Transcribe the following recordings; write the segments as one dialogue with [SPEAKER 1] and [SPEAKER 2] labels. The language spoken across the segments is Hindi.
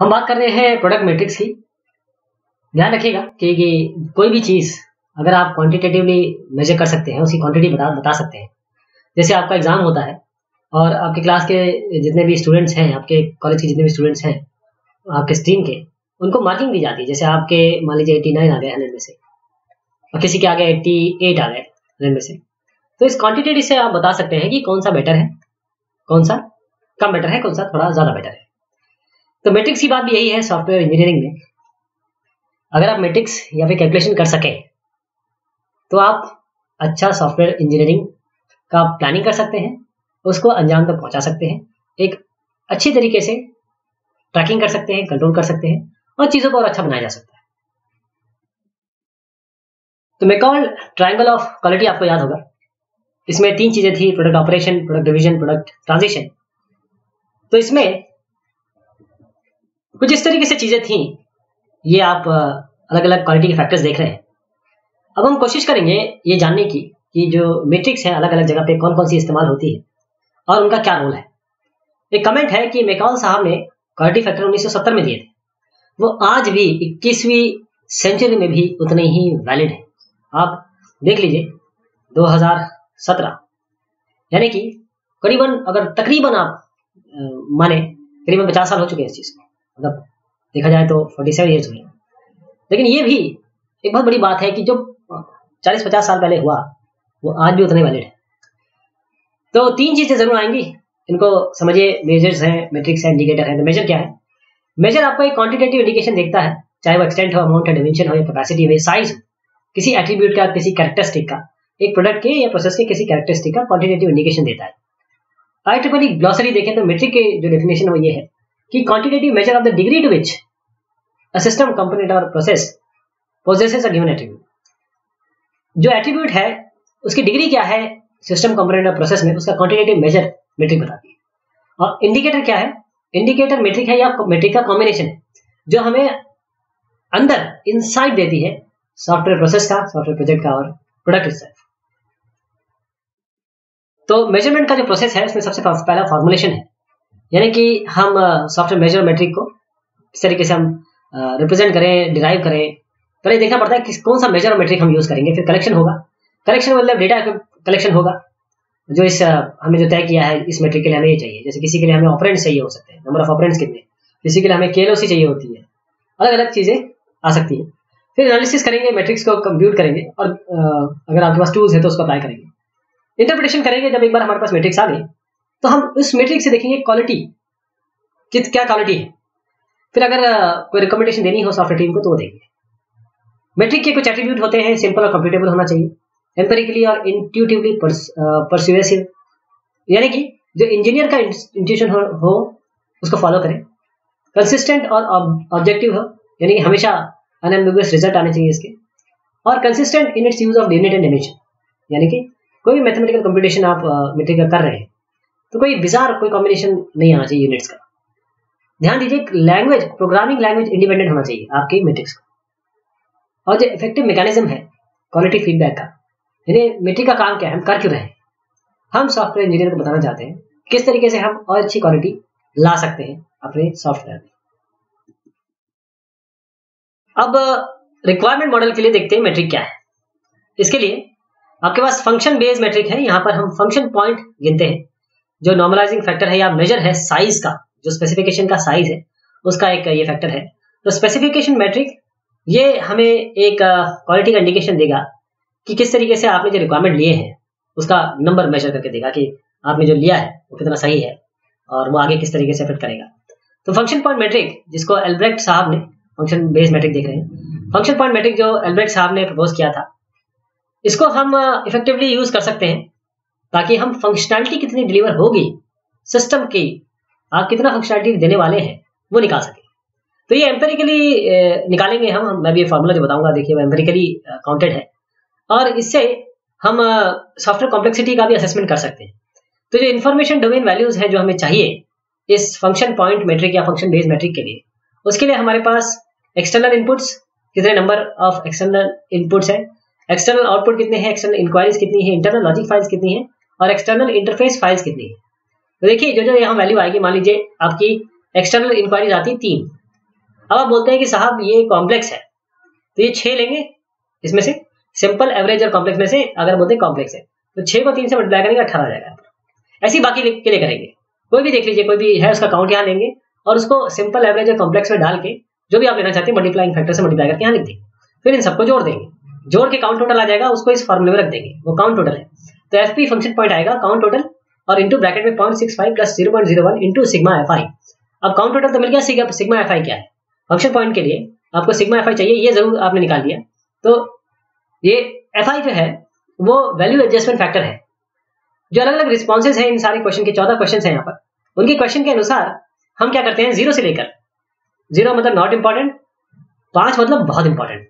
[SPEAKER 1] हम बात कर रहे हैं प्रोडक्ट मैट्रिक्स की। ध्यान रखिएगा कि, कोई भी चीज़ अगर आप क्वांटिटेटिवली मेजर कर सकते हैं उसकी क्वांटिटी बता बता सकते हैं। जैसे आपका एग्ज़ाम होता है और आपके क्लास के जितने भी स्टूडेंट्स हैं आपके कॉलेज के जितने भी स्टूडेंट्स हैं आपके स्ट्रीम के उनको मार्किंग दी जाती है। जैसे आपके मान लीजिए एट्टी नाइन आ गए हंड्रेड में से और किसी के आगे एट्टी एट आ गए हंड्रेड में से। तो इस क्वांटिटेटिव से आप बता सकते हैं कि कौन सा बेटर है कौन सा कम बेटर है कौन सा थोड़ा ज़्यादा बेटर है। तो मैट्रिक्स की बात भी यही है सॉफ्टवेयर इंजीनियरिंग में। अगर आप मेट्रिक्स या फिर कैलकुलेशन कर सकें तो आप अच्छा सॉफ्टवेयर इंजीनियरिंग का प्लानिंग कर सकते हैं, उसको अंजाम तक पहुँचा सकते हैं, एक अच्छी तरीके से ट्रैकिंग कर सकते हैं कंट्रोल कर सकते हैं, और चीज़ों को और अच्छा बनाया जा सकता है। तो मेकॉल ट्रायंगल ऑफ़ क्वालिटी आपको याद होगा। इसमें तीन चीज़ें थी product operation product division product transition तो इसमें कुछ इस तरीके से चीज़ें थी। ये आप अलग अलग क्वालिटी के फैक्टर्स देख रहे हैं। अब हम कोशिश करेंगे ये जानने की कि जो मैट्रिक्स है अलग अलग जगह पे कौन कौन सी इस्तेमाल होती है और उनका क्या रोल है। एक कमेंट है कि मेकॉल साहब ने क्वालिटी फैक्टर 1970 में दिए थे। वो आज भी 21वीं सेंचुरी में भी उतने ही वैलिड है। आप देख लीजिए 2017 यानी कि करीबन अगर तकरीबन आप माने, करीबन पचास साल हो चुके हैं इस चीज़ को। मतलब देखा जाए तो फोर्टी सेवन ईयर्स हुए लेकिन ये भी एक बहुत बड़ी बात है कि जो चालीस पचास साल पहले हुआ, वो आज भी उतने वैलिड है। तो तीन चीज़ें ज़रूर आएँगी। इनको समझिए मेजर्स हैं मेट्रिक्स है इंडिकेटर है तो मेजर क्या है? मेजर आपको एक क्वांटिटेटिव इंडिकेशन देखता है, चाहे वो एक्सटेंट हो अमाउंट है डिमेंशन हो, या कैपेसिटी हो साइज़ हो। किसी एट्रीब्यूट का, किसी कैरेक्टरिस्टिक का, एक प्रोडक्ट के या प्रोसेस के किसी कैरेक्टरिस्टिक का क्वांटिटेटिव इंडिकेशन देता है। आई ट्रिपल ग्लॉसरी देखें तो मेट्रिक के जो डेफिनेशन वो ये है। कि quantitative measure of the degree to which a system component or process possesses a given attribute. जो एट्रीब्यूट है, उसकी डिग्री क्या है सिस्टम कंपोनेंट और प्रोसेस में, उसका क्वांटिटेटिव मेजर मेट्रिक बताती है। और इंडिकेटर क्या है? इंडिकेटर मेट्रिक है या मेट्रिक का कॉम्बिनेशन है, जो हमें अंदर इनसाइट देती है सॉफ्टवेयर प्रोसेस का सॉफ्टवेयर प्रोजेक्ट का और प्रोडक्ट इटसेल्फ तो मेज़रमेंट का जो प्रोसेस है, उसमें सबसे पहला फॉर्मुलेशन है। यानी कि हम सॉफ्टवेयर मेजर मेट्रिक को किस तरीके से हम रिप्रेजेंट करें डिराइव करें, पहले देखना पड़ता है कि कौन सा मेजर मेट्रिक हम यूज़ करेंगे, फिर कलेक्शन होगा। कलेक्शन मतलब डेटा कलेक्शन होगा, जो इस हमें जो तय किया है, इस मेट्रिक के लिए हमें ये चाहिए। जैसे किसी के लिए हमें ऑपरेंट्स चाहिए हो सकते हैं नंबर ऑफ़ ऑपरेंट्स कितने किसी के लिए हमें केएलओसी चाहिए होती है अलग अलग चीज़ें आ सकती है। फिर एनालिसिस करेंगे मैट्रिक्स को कंप्यूट करेंगे और अगर आपके पास टूल्स है तो उसको अप्लाई करेंगे। इंटरप्रिटेशन करेंगे, जब एक बार हमारे पास मैट्रिक्स आ गई तो हम उस मेट्रिक से देखेंगे क्वालिटी कित क्या क्वालिटी है? फिर अगर कोई रिकमेंडेशन देनी हो सॉफ्टवेयर टीम को तो वो देंगे मेट्रिक के कुछ एट्रीब्यूट होते हैं सिंपल और कंप्यूटेबल होना चाहिए। एम्पेरिकली और इंट्यूटिवली परसिवेसिव यानी कि जो इंजीनियर का इंट्यूशन हो, हो उसको फॉलो करें। कंसिस्टेंट और ऑब्जेक्टिव हो। यानी कि हमेशा अनएम्बिगुअस रिज़ल्ट आने चाहिए इसके। और consistent in its use of unit and dimension यानी कि कोई भी मैथमेटिकल कंप्यूटेशन आप मेट्रिक का कर रहे हैं। तो कोई बिजार कोई कॉम्बिनेशन नहीं आना चाहिए यूनिट्स का। ध्यान दीजिए लैंग्वेज प्रोग्रामिंग लैंग्वेज इंडिपेंडेंट होना चाहिए आपके मेट्रिक्स का। और जो इफ़ेक्टिव मैकेनिज्म है क्वालिटी फीडबैक का, यानी मेट्रिक का काम क्या है, हम कर क्यों रहे हैं? हम सॉफ्टवेयर इंजीनियर को बताना चाहते हैं, किस तरीके से हम और अच्छी क्वालिटी ला सकते हैं अपने सॉफ्टवेयर में। अब रिक्वायरमेंट मॉडल के लिए देखते हैं मेट्रिक क्या है। इसके लिए आपके पास फ़ंक्शन बेस्ड मेट्रिक है, यहाँ पर हम फ़ंक्शन पॉइंट गिनते हैं। जो नॉर्मलाइजिंग फैक्टर है या मेजर है साइज़ का, जो स्पेसिफिकेशन का साइज़ है, उसका एक, ये फैक्टर है। तो स्पेसिफिकेशन मैट्रिक ये हमें एक क्वालिटी का इंडिकेशन देगा कि किस तरीके से आपने जो रिक्वायरमेंट लिए हैं, उसका नंबर मेजर करके देगा कि आपने जो लिया है, वो कितना सही है और वो आगे किस तरीके से फिट करेगा। तो फ़ंक्शन पॉइंट मैट्रिक जिसको एल्ब्रेक्ट साहब ने फ़ंक्शन बेस्ड मैट्रिक देख रहे हैं फ़ंक्शन पॉइंट मैट्रिक जो एल्ब्रेक्ट साहब ने प्रपोज किया था, इसको हम इफेक्टिवली यूज़ कर सकते हैं। ताकि हम फंक्शनैलिटी कितनी डिलीवर होगी सिस्टम की आप कितना फंक्शनैलिटी देने वाले हैं, वो निकाल सके। तो ये एम्पेरिकली निकालेंगे हम, मैं भी ये फार्मूला जो बताऊँगा, देखिए, वो एम्पेरिकली काउंटेड है। और इससे हम सॉफ्टवेयर कॉम्प्लेक्सिटी का भी असेसमेंट कर सकते हैं। तो जो इन्फॉर्मेशन डोमेन वैल्यूज़ है, जो हमें चाहिए, इस फ़ंक्शन पॉइंट मेट्रिक या फ़ंक्शन बेस्ड मेट्रिक के लिए, उसके लिए हमारे पास एक्सटर्नल इनपुट्स कितने नंबर ऑफ़ एक्सटर्नल इनपुट्स है एक्सटर्नल आउटपुट कितने हैं एक्सटर्नल इंक्वायरीज कितनी है इंटरनल लॉजिक फाइल्स कितनी है और एक्सटर्नल इंटरफेस फाइल्स कितनी तो देखिए, जो जो यहाँ वैल्यू आएगी, मान लीजिए आपकी एक्सटर्नल इंक्वायरीज आती तीन। अब आप बोलते हैं कि साहब, ये कॉम्प्लेक्स है। तो ये छह लेंगे इसमें से। सिंपल एवरेज और कॉम्प्लेक्स में से अगर बोलते हैं कॉम्प्लेक्स है। तो छह को तीन से मल्टीप्लाई करेंगे, अठारह आ जाएगा। ऐसी बाकी के लिए करेंगे। कोई भी देख लीजिए, कोई भी है, उसका काउंट यहाँ लेंगे और उसको सिंपल एवरेज और कॉम्प्लेक्स में डाल के जो भी आप लेना चाहते हैं मल्टीप्लाइंग फैक्टर से मल्टीप्लाई करके यहाँ लिख देंगे। फिर इन सबको जोड़ देंगे। जोड़ के काउंट टोटल आ जाएगा, उसको इस फॉर्मुले में रख देंगे। वो काउंट टोटल है। तो एफ़ पी फ़ंक्शन पॉइंट आएगा काउंट टोटल और इंटू ब्रैकेट में point six five plus zero point zero one into sigma F I अब काउंट टोटल तो मिल गया सिग्मा एफ़ आई क्या है? फ़ंक्शन पॉइंट के लिए आपको सिग्मा एफ़ आई चाहिए, ये ज़रूर आपने निकाल दिया तो ये एफ़ आई जो है, वो वैल्यू एडजस्टमेंट फैक्टर है। जो अलग अलग रिस्पॉन्सेज है इन सारे क्वेश्चन के, चौदह क्वेश्चन है यहाँ पर। उनके क्वेश्चन के अनुसार हम क्या करते हैं ज़ीरो से लेकर। ज़ीरो मतलब नॉट इंपॉर्टेंट पाँच मतलब बहुत इंपॉर्टेंट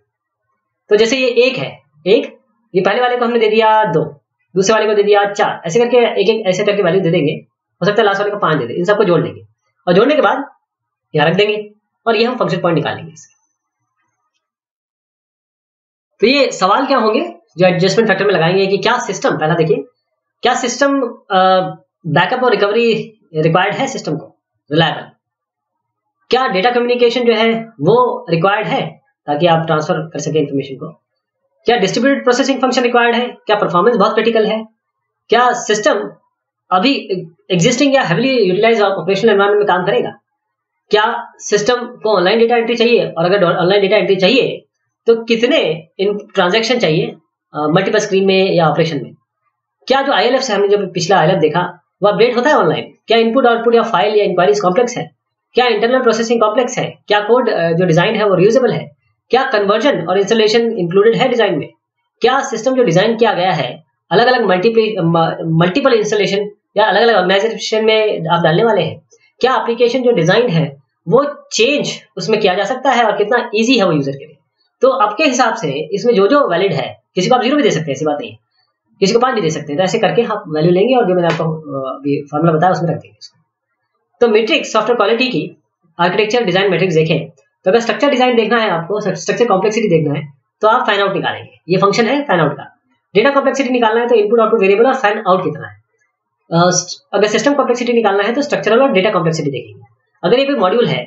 [SPEAKER 1] तो जैसे ये एक है, एक, ये पहले वाले को हमने दे दिया दो। दूसरे वाले को दे दिया चार। ऐसे करके एक एक ऐसे करके वैल्यू दे देंगे। हो सकता है लास्ट वाले को पाँच दे दे। इन सबको जोड़ लेंगे। और जोड़ने के बाद यहाँ रख देंगे और ये हम फ़ंक्शन पॉइंट निकालेंगे तो ये सवाल क्या होंगे? जो एडजस्टमेंट फैक्टर में लगाएँगे कि क्या सिस्टम पहला देखिए, क्या सिस्टम बैकअप और रिकवरी रिक्वायर्ड है सिस्टम को? रिलायबल क्या डेटा कम्युनिकेशन जो है, वो रिक्वायर्ड है? ताकि आप ट्रांसफ़र कर सके इन्फॉर्मेशन को। क्या डिस्ट्रीब्यूटेड प्रोसेसिंग फ़ंक्शन रिक्वायर्ड है? क्या परफॉर्मेंस बहुत क्रिटिकल है? क्या सिस्टम अभी एग्जिस्टिंग या हेवली यूटिलाइज ऑपरेशनल एनवायरमेंट में काम करेगा? क्या सिस्टम को ऑनलाइन डेटा एंट्री चाहिए? और अगर ऑनलाइन डेटा एंट्री चाहिए तो कितने इन ट्रांजेक्शन चाहिए मल्टीपल स्क्रीन में या ऑपरेशन में? क्या जो आई से हमने जो पिछला आई देखा वो अपडेट होता है ऑनलाइन क्या इनपुट आउटपुट या फ़ाइल या इंक्वायरीज कॉम्प्लेक्स है? क्या इंटरनल प्रोसेसिंग कॉम्प्लेक्स है? क्या कोड जो डिज़ाइन है, वो रियूजेबल है? क्या कन्वर्जन और इंस्टॉलेशन इंक्लूडेड है डिज़ाइन में? क्या सिस्टम जो डिज़ाइन किया गया है अलग अलग मल्टीपल मल्टीपल इंस्टॉलेशन या अलग अलग ऑर्गेनाइजेशन में आप डालने वाले हैं? क्या एप्लीकेशन जो डिज़ाइन है, वो चेंज उसमें किया जा सकता है और कितना ईजी है वो यूज़र के लिए? तो आपके हिसाब से इसमें जो जो वैलिड है, किसी को आप ज़ीरो भी दे सकते हैं, ऐसी बात नहीं। किसी को पाँच भी दे सकते हैं तो ऐसे करके आप वैल्यू लेंगे और जो मैंने आपको अभी फॉर्मुला बताया उसमें रख देंगे तो मेट्रिक सॉफ्टवेयर क्वालिटी की आर्किटेक्चर डिज़ाइन मेट्रिक्स देखें। तो अगर स्ट्रक्चर डिज़ाइन देखना है आपको स्ट्रक्चर कॉम्प्लेक्सिटी देखना है तो आप फ़ैन आउट निकालेंगे। ये फ़ंक्शन है फ़ैन आउट का। डेटा कॉम्प्लेक्सिटी निकालना है तो इनपुट आउटपुट वेरिएबल और फ़ैन आउट कितना है। अगर सिस्टम कॉम्प्लेक्सिटी निकालना है तो स्ट्रक्चरल और डेटा कॉम्प्लेक्सिटी देखेंगे। अगर ये कोई मॉड्यूल है,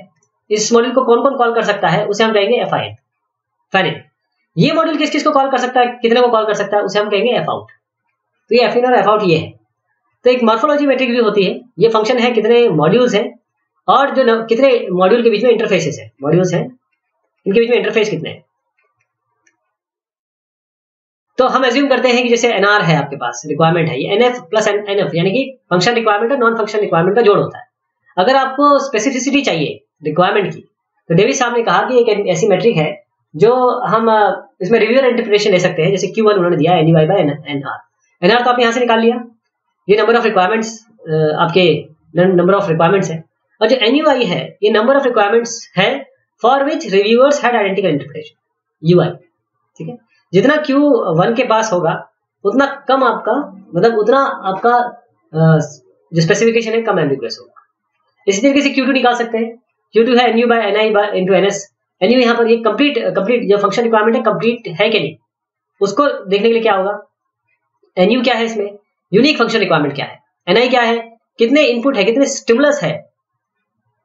[SPEAKER 1] इस मॉड्यूल को कौन कौन कॉल कर सकता है, उसे हम कहेंगे एफ़ आई फ़ैन ये मॉड्यूल किस किस को कॉल कर सकता है, कितने को कॉल कर सकता है, उसे हम कहेंगे एफ़ आउट तो ये एफ़ इन और एफ़ आउट ये है। तो एक मॉर्फोलॉजी मेट्रिक भी होती है। ये फ़ंक्शन है कितने मॉड्यूल्स हैं और जो कितने मॉड्यूल के बीच में इंटरफेसेस है? मॉड्यूल्स हैं? इनके बीच में इंटरफेस कितने हैं? तो हम एज्यूम करते हैं कि जैसे एनआर है आपके पास रिक्वायरमेंट है, ये एनएफ प्लस एनएफ यानी कि फ़ंक्शन रिक्वायरमेंट और नॉन फ़ंक्शन रिक्वायरमेंट का जोड़ होता है। अगर आपको स्पेसिफिसिटी चाहिए रिक्वायरमेंट की तो डेविस साहब ने कहा कि एक ऐसी मैट्रिक है जो हम इसमें रिव्यूअर इंटरप्रिटेशन ले सकते हैं, जैसे क्यू वन उन्होंने दिया N by by N R N R तो आप यहाँ से निकाल लिया। ये नंबर ऑफ़ रिक्वायरमेंट्स आपके नंबर ऑफ़ रिक्वायरमेंट्स है। और जो एन है, ये नंबर ऑफ़ रिक्वायरमेंट्स है for which reviewers had interpretation ठीक है? जितना क्यू वन के पास होगा, उतना कम आपका मतलब उतना आपका जो स्पेसिफिकेशन है, कम एम्बिगुअस होगा। इसी तरीके से क्यू टू निकाल सकते हैं। क्यू टू है N U by N S N U यहाँ पर ये कंप्लीट कंप्लीट जो फ़ंक्शन रिक्वायरमेंट है कंप्लीट है कि नहीं? उसको देखने के लिए क्या होगा? एन यू क्या है इसमें? यूनिक फ़ंक्शन रिक्वायरमेंट क्या है? एन आई क्या है? कितने इनपुट है? कितने स्टिमुलस है?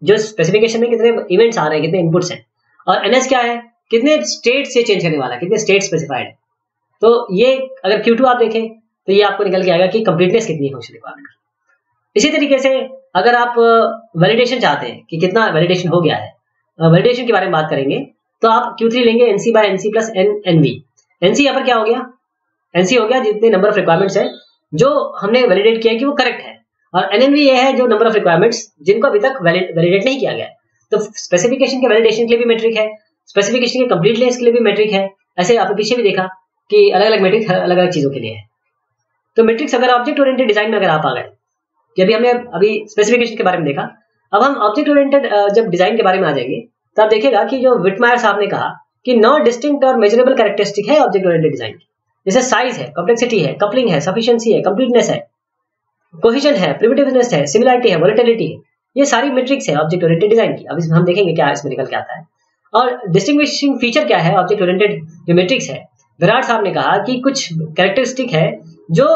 [SPEAKER 1] जो स्पेसिफिकेशन में कितने इवेंट्स आ रहे हैं, कितने इनपुट्स हैं। और एनएस क्या है? कितने स्टेट से चेंज करने वाला है? कितने स्टेट स्पेसिफाइड है? तो ये अगर क्यू आप देखें तो ये आपको निकल के आएगा कि कंप्लीटनेस कितनी है रिक्वायरमेंट इसी तरीके से अगर आप वैलिडेशन चाहते हैं कि कितना वैलिडेशन हो गया है वैलिडेशन के बारे में बात करेंगे तो आप क्यू थ्री लेंगे NC by NC plus N N V NC यहाँ पर क्या हो गया? एनसी हो गया जितने नंबर ऑफ़ रिक्वायरमेंट्स है, जो हमने वैलिडेट किया कि वो करेक्ट है। और एनएनवी ये है जो नंबर ऑफ़ रिक्वायरमेंट्स जिनको अभी तक वैलिडेट नहीं किया गया। तो स्पेसिफिकेशन के वैलिडेशन के लिए भी मेट्रिक है स्पेसिफिकेशन के कंप्लीट के लिए भी मेट्रिक है। ऐसे आपने पीछे भी देखा कि अलग अलग मेट्रिक अलग अलग चीज़ों के लिए है। तो मेट्रिक्स अगर ऑब्जेक्ट ओरिएंटेड डिज़ाइन में अगर आप आ गए अभी हमने अभी स्पेसिफिकेशन के बारे में देखा, अब हम ऑब्जेक्ट ओरिएंटेड जब डिज़ाइन के बारे में आ जाएँगे तो आप देखेगा कि जो विटमायर साहब ने कहा कि नॉट डिस्टिंक्ट और मेजरेबल कैरेक्टरिस्टिक है ऑब्जेक्ट ओरिएंटेड डिज़ाइन जैसे साइज़ है कॉम्प्लेक्सिटी है कपलिंग है सफिशियंसी है कंप्लीटनेस है। कोहिजन है प्रिमिटिवनेस है सिमिलरिटी है वोलेटिलिटी है। ये सारी मेट्रिक्स है ऑब्जेक्ट ओरिएंटेड डिज़ाइन की। अब इसमें हम देखेंगे क्या इसमें निकल के आता है। और डिस्टिंग्विशिंग फीचर क्या है ऑब्जेक्ट ओरिएंटेड जो मेट्रिक्स है? विराट साहब ने कहा कि कुछ कैरेक्टरिस्टिक है जो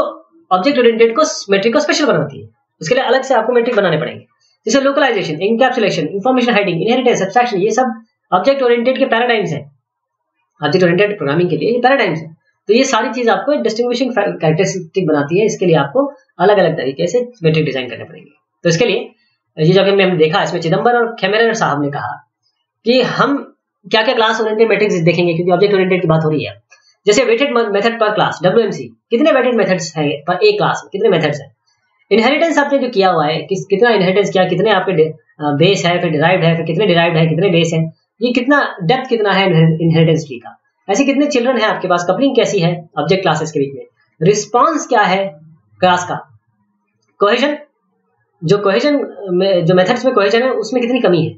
[SPEAKER 1] ऑब्जेक्ट ओरिएंटेड को मेट्रिक को स्पेशल बनाती है। उसके लिए अलग से आपको मेट्रिक बनाने पड़ेंगे। जैसे localization encapsulation information hiding inheritance abstraction ये सब ऑब्जेक्ट ओरिएंटेड के पैराडाइम्स है। ऑब्जेक्ट ओरिएंटेड प्रोग्रामिंग के लिए पैराडाइम्स है। तो ये सारी चीज़ आपको डिस्टिंग्विशिंग कैरेक्टरिस्टिक बनाती है, इसके लिए आपको अलग अलग तरीके से मेट्रिक डिज़ाइन करने पड़ेंगे। तो इसके लिए, ये में हमने देखा, इसमें चिदम्बर और खेमेर साहब ने कहा कि हम क्या क्या क्लास ओरिएंटेड मैट्रिक्स देखेंगे, क्योंकि ऑब्जेक्ट ओरिएंटेड की बात हो रही है। जैसे weighted method per class W कितने वेटेड मेथड्स है पर एक क्लास में, कितने मेथड्स है? इनहेरिटेंस आपने जो किया हुआ है, किस कितना इनहेरिटेंस किया, कितने आपके बेस है, फिर डिराइव्ड है, फिर कितने डिराइव्ड है, कितने बेस है, ये कितना डेप्थ कितना है इनहेरिटेंस ट्री का? ऐसे कितने चिल्ड्रन है आपके पास? कपलिंग कैसी है ऑब्जेक्ट क्लासेस के बीच में? रिस्पॉन्स क्या है क्लास का? कोहेजन जो कोहेजन में, जो मेथड्स में कोहेजन है, उसमें कितनी कमी है?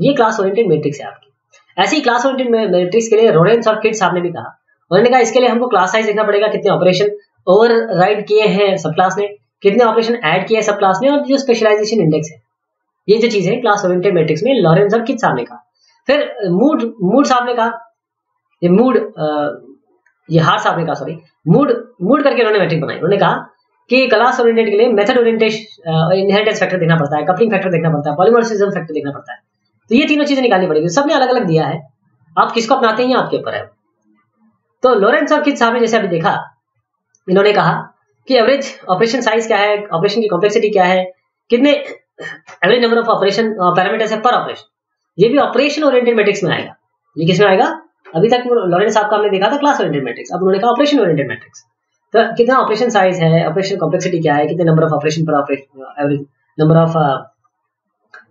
[SPEAKER 1] ये क्लास ओरिएंटेड मैट्रिक्स है आपकी। ऐसी क्लास ओरिएंटेड मैट्रिक्स के लिए रोडेंस और किड्स आपने भी कहा। उन्होंने कहा, इसके लिए हमको क्लास साइज़ देखना पड़ेगा, कितने ऑपरेशन ओवर राइड किए हैं सब क्लास ने, कितने ऑपरेशन ऐड किए सब क्लास ने, और जो स्पेशलाइजेशन इंडेक्स है। ये जो चीज़ है क्लास ओरिएंटेड मैट्रिक्स में लॉरेंस और किड्स साहब ने कहा। फिर मूड मूड साहब ने कहा ये मूड ये हार साहब ने कहा सॉरी मूड मूड करके उन्होंने मैट्रिक बनाई। उन्होंने कहा कि क्लास ओरिएंटेड के लिए मेथड ओरिएंटेशन इनहेरिटेंस फैक्टर देखना पड़ता है कपलिंग फैक्टर देखना पड़ता है पॉलीमर्सिज्म फैक्टर देखना पड़ता है। तो ये तीनों चीज़ें निकालनी पड़ेगी। सबने अलग अलग दिया है। आप किसको अपनाते हैं आपके ऊपर है तो लॉरेंस और किड साहब ने जैसे अभी देखा, इन्होंने कहा कि एवरेज ऑपरेशन साइज़ क्या है ऑपरेशन की कॉम्प्लेक्सिटी क्या है, कितने average number of operation parameters है पर ऑपरेशन ये भी ऑपरेशन ओरिएंटेड मैट्रिक्स में आएगा। ये किसमें आएगा? अभी तक लॉरेंस साहब का हमने देखा था क्लास ओरिएंटेड मैट्रिक्स अब उन्होंने कहा ऑपरेशन ओरिएंटेड मैट्रिक्स तो कितना ऑपरेशन साइज़ है ऑपरेशन कॉम्प्लेक्सिटी क्या है, कितने number of operation per average number of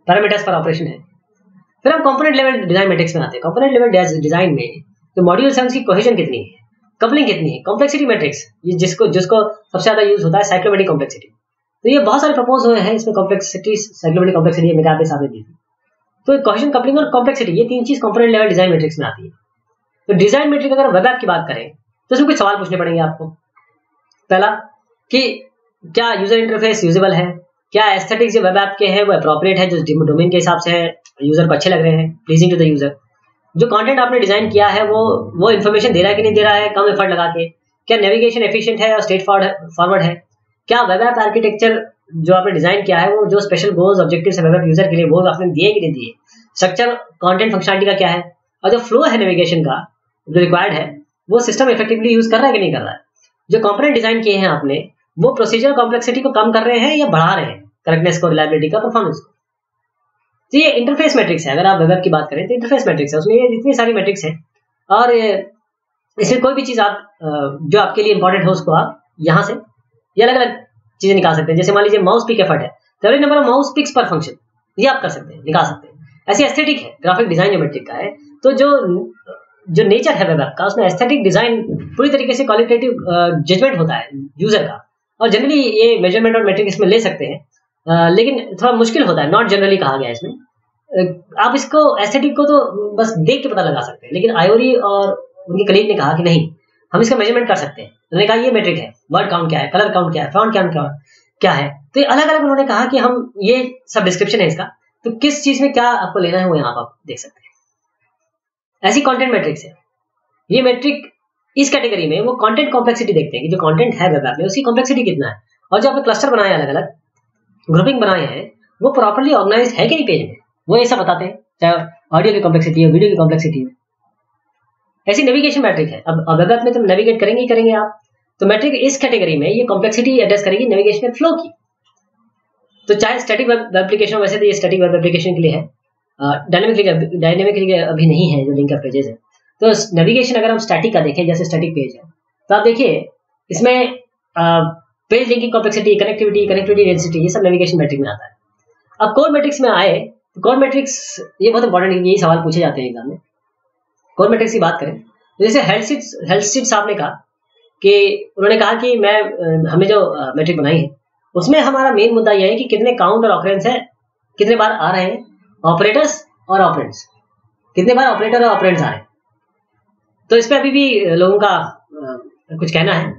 [SPEAKER 1] parameters per operation है। फिर हम कंपोनेंट लेवल डिज़ाइन मैट्रिक्स में आते हैं कंपोनेंट लेवल डिज़ाइन में तो मॉड्यूल सेंस की कोहेजन कितनी है? कपलिंग कितनी है? कॉम्प्लेक्सिटी मैट्रिक्स ये जिसको जिसको सबसे ज़्यादा यूज़ होता है साइक्लोमेटिक कॉम्प्लेक्सिटी तो ये बहुत सारे प्रपोज हुए हैं, इसमें कॉम्प्लेक्सिटी साइक्लोमेटिक कॉम्प्लेक्सिटी मेगा पे सामने दी थी तो कोहेजन कपलिंग और कॉम्प्लेक्सिटी ये तीन चीज़ कंपोनेंट लेवल डिज़ाइन मैट्रिक्स में आती है। तो डिज़ाइन मैट्रिक अगर वेब ऐप की बात करें तो इसमें कुछ सवाल पूछने पड़ेंगे आपको। पहला, कि क्या यूज़र इंटरफेस यूजेबल है? क्या एस्थेटिक्स जो वेब ऐप के हैं, वो अप्रोप्रिएट है, जो डोमेन के हिसाब से है यूज़र को अच्छे लग रहे हैं प्लीजिंग टू द यूज़र जो कंटेंट आपने डिज़ाइन किया है, वो वो इन्फॉर्मेशन दे रहा है कि नहीं दे रहा है, कम एफर्ट लगा के? क्या नेविगेशन एफिशिएंट है और स्ट्रेट फॉरवर्ड है? क्या वेब ऐप आर्किटेक्चर जो आपने डिज़ाइन किया है, वो, जो स्पेशल गोल्स ऑब्जेक्टिव्स है वेब ऐप यूज़र के लिए, वो आपने दिए कि नहीं दिए? स्ट्रक्चर कंटेंट फंक्शनलिटी का क्या है? और जो फ्लो है नेविगेशन का जो रिक्वायर्ड है, वो सिस्टम इफेक्टिवली यूज़ कर रहा है कि नहीं कर रहा है? जो कंपोनेंट डिज़ाइन किए हैं आपने, वो प्रोसीजर कॉम्प्लेक्सिटी को कम कर रहे हैं या बढ़ा रहे हैं? करेक्टनेस को रिलायबिलिटी का परफॉर्मेंस को? तो ये इंटरफेस मैट्रिक्स है, अगर आप वेब की बात करें तो इंटरफेस मैट्रिक्स है, उसमें ये इतनी सारी मैट्रिक्स है। और इसमें कोई भी चीज़ आप जो आपके लिए इंपॉर्टेंट हो, उसको आप यहाँ से, ये अलग अलग चीज़ें निकाल सकते हैं। जैसे मान लीजिए माउस पिक एफर्ट है तो every number of mouse picks per function ये आप कर सकते हैं, निकाल सकते हैं। ऐसी एस्थेटिक है ग्राफिक डिज़ाइन जो मैट्रिक का है तो जो जो नेचर है वेब का, उसमें एस्थेटिक डिज़ाइन पूरी तरीके से क्वालिटेटिव जजमेंट होता है यूज़र का। और जनरली ये मेज़रमेंट और मेट्रिक इसमें ले सकते हैं। लेकिन थोड़ा मुश्किल होता है नॉट जनरली कहा गया इसमें। आप इसको एस्थेटिक को तो बस देख के पता लगा सकते हैं, लेकिन आयोरी और उनके कलीग ने कहा कि नहीं, हम इसका मेज़रमेंट कर सकते हैं। उन्होंने कहा, ये मेट्रिक है वर्ड काउंट क्या है कलर काउंट क्या है फॉन्ट काउंट क्या क्या है? तो ये अलग अलग उन्होंने कहा कि हम, ये सब डिस्क्रिप्शन है इसका तो किस चीज़ में क्या आपको लेना है वो यहाँ आप देख सकते हैं। ऐसी कंटेंट मैट्रिक्स है। ये मैट्रिक इस कैटेगरी में, वो कंटेंट कॉम्प्लेक्सिटी देखते हैं कि जो कंटेंट है वेब ऐप में, उसकी कॉम्प्लेक्सिटी कितना है। और जो आपने क्लस्टर बनाया अलग अलग ग्रुपिंग बनाए हैं, वो प्रॉपरली ऑर्गेनाइज है कि नहीं पेज में? वो ऐसा बताते हैं, चाहे ऑडियो की कॉम्प्लेक्सिटी है वीडियो की कॉम्प्लेक्सिटी है। ऐसी नेविगेशन मैट्रिक है। अब अगर में तुम नेविगेट करेंगे ही करेंगे आप। तो मैट्रिक इस कैटेगरी में, ये कॉम्प्लेक्सिटी एड्रेस करेगी नेविगेशन फ्लो की। तो चाहे स्टैटिक वेब एप्लीकेशन वैसे तो ये स्टैटिक वेब एप्लीकेशन के लिए है। डायनेमिक डायनेमिक अभी नहीं है, जो लिंक का पेजेस है। तो नेविगेशन अगर हम स्टैटिक का देखें, जैसे स्टैटिक पेज है तो आप देखिए, इसमें page linking complexity connectivity connectivity density ये सब नेविगेशन मैट्रिक में आता है। अब कोर मैट्रिक्स में आए तो कोर मैट्रिक्स ये बहुत इंपॉर्टेंट है यही सवाल पूछे जाते हैं एग्ज़ाम में। कोर मैट्रिक्स की बात करें तो जैसे हेल्थ सीट साहब ने कहा कि उन्होंने कहा कि मैं हमें जो मैट्रिक बनाई है, उसमें हमारा मेन मुद्दा यह है कि कितने काउंट और ऑपरेंस है, कितने बार आ रहे हैं ऑपरेटर्स और ऑपरेंट्स कितने बार ऑपरेटर और ऑपरेंट्स आ रहे तो इस पर अभी भी लोगों का कुछ कहना है।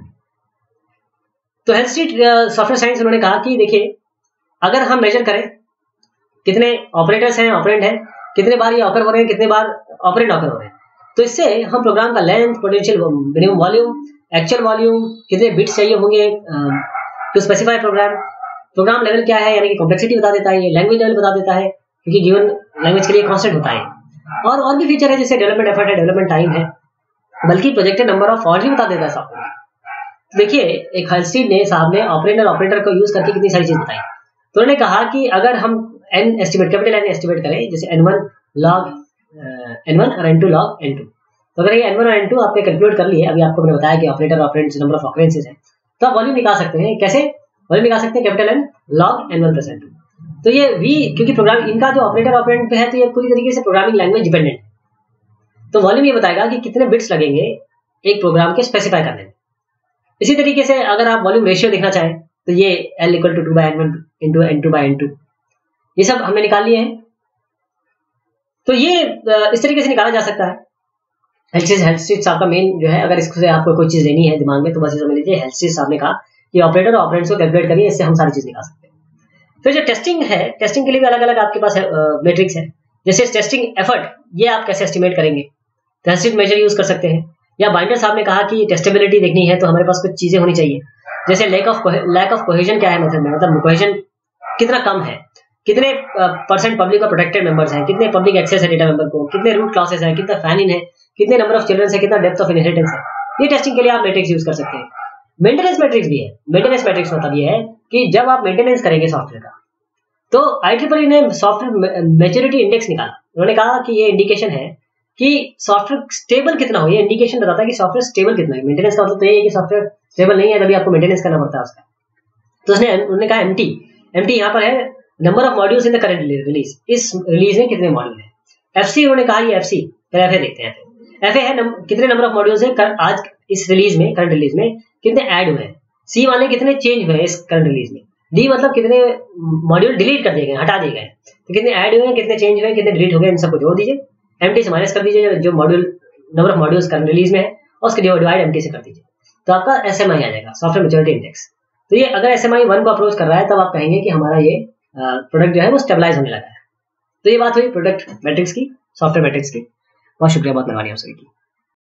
[SPEAKER 1] तो हेल्थ स्ट्रीट सॉफ्टवेयर साइंस उन्होंने कहा कि देखिए, अगर हम मेजर करें, कितने ऑपरेटर्स हैं ऑपरेंट हैं, कितने बार ये ऑकर हो रहे हैं, कितने बार ऑपरेंट ऑकर हो रहे हैं। तो इससे हम प्रोग्राम का length potential minimum volume actual volume कितने बिट्स चाहिए होंगे to specify program program level क्या है, यानी कि कॉम्प्लेक्सिटी बता देता है लैंग्वेज लेवल बता देता है। क्योंकि गिवन लैंग्वेज के लिए कॉन्स्टेंट होता है। और और भी फीचर है, जैसे डेवलपमेंट एफर्ट है डेवलपमेंट टाइम है। बल्कि प्रोजेक्टेड नंबर ऑफ़ फॉल्ट भी बता देता है सॉफ्टवेयर देखिए, एक हलस्टीन ने साहब ने ऑपरेटर ऑपरेटर को यूज़ करके कितनी सारी चीज़ बताई। तो उन्होंने कहा कि अगर हम N estimate capital N estimate करें, जैसे N one log N one और N two log N two तो अगर ये एन वन और एन टू आपने कैलकुलेट कर लिए, अभी आपको मैंने बताया कि operator operands number of occurrences है। तो आप वॉल्यूम निकाल सकते हैं। कैसे? वॉल्यूम निकाल सकते हैं capital N log N one plus N two तो ये वी क्योंकि प्रोग्राम इनका जो ऑपरेटर ऑपरेंट पे है तो ये पूरी तरीके से प्रोग्रामिंग लैंग्वेज डिपेंडेंट तो वॉल्यूम ये बताएगा कि कितने बिट्स लगेंगे एक प्रोग्राम के स्पेसिफाई करने में। इसी तरीके से अगर आप वॉल्यूम रेशियो देखना चाहें तो ये L equal to two by N one into N two by N two ये सब हमने निकाल लिए हैं। तो ये इस तरीके से निकाला जा सकता है। आपका मेन जो है, अगर इससे आपको कोई चीज़ लेनी है दिमाग में तो बस ये समझ लीजिए हेल्थ आपने कहा कि ऑपरेटर ऑपरेंट्स को कैलकुलेट करिए, इससे हम सारी चीज़ निकाल सकते हैं। फिर जो टेस्टिंग है टेस्टिंग के लिए भी अलग अलग आपके पास मेट्रिक्स है। जैसे टेस्टिंग एफर्ट ये आप कैसे एस्टिमेट करेंगे? टेस्टिंग मेजर यूज़ कर सकते हैं। या बाइंडर साहब ने कहा कि टेस्टेबिलिटी देखनी है तो हमारे पास कुछ चीज़ें होनी चाहिए। जैसे lack of lack of cohesion क्या है मेथड में? मतलब कोहेजन कितना कम है? कितने परसेंट पब्लिक का प्रोटेक्टेड मेंबर्स हैं? कितने पब्लिक एक्सेस है डेटा मेंबर को? कितने रूट क्लासेस हैं? कितना फ़ैन इन है? कितने नंबर ऑफ़ चिल्ड्रन है? कितना डेप्थ ऑफ़ इनहेरिटेंस है? ये टेस्टिंग के लिए आप मैट्रिक्स यूज़ कर सकते हैं। मेंटेनेंस मैट्रिक्स भी है। मेंटेनेंस मैट्रिक्स मतलब ये है कि जब आप मेंटेनेंस करेंगे सॉफ्टवेयर का तो आई ट्रिपल ने सॉफ्टवेयर मेच्योरिटी इंडेक्स निकाला। उन्होंने कहा कि ये इंडिकेशन है कि सॉफ्टवेयर स्टेबल कितना हो। ये इंडिकेशन बताता है कि सॉफ्टवेयर स्टेबल कितना है। मेंटेनेंस का मतलब तो ये है कि सॉफ्टवेयर स्टेबल नहीं है, तभी आपको मेंटेनेंस करना पड़ता है उसका। तो उसने, उन्होंने कहा एम टी एम टी यहाँ पर है। Number of modules in the current release इस रिलीज़ में कितने मॉड्यूल है? एफ़ सी उन्होंने कहा ये एफ़ सी पहले एफ़ देखते हैं। एफ़ है कितने नंबर ऑफ़ मॉड्यूल्स है आज इस रिलीज़ में करंट रिलीज़ में? कितने ऐड हुए सी वाले कितने चेंज हुए इस करंट रिलीज़ में? डी मतलब कितने मॉड्यूल डिलीट कर दिए गए हटा दिए गए तो कितने ऐड हुए कितने चेंज हुए कितने डिलीट हो गए इन सबको जोड़ दीजिए। एम टी से माइनस कर दीजिए, जो module number of modules current release में है और उसके डिवाइड एम टी से कर दीजिए। तो आपका एस आ जाएगा सॉफ्टवेयर मेच्योरिटी इंडेक्स तो ये अगर एस एम आई वन को अप्रोच कर रहा है, तब आप कहेंगे कि हमारा ये प्रोडक्ट जो है वो स्टेबलाइज होने लगा है। तो ये बात हुई प्रोडक्ट मैट्रिक्स की सॉफ्टवेयर मैट्रिक्स की। बहुत शुक्रिया, बहुत मेहरबानी आप सभी की।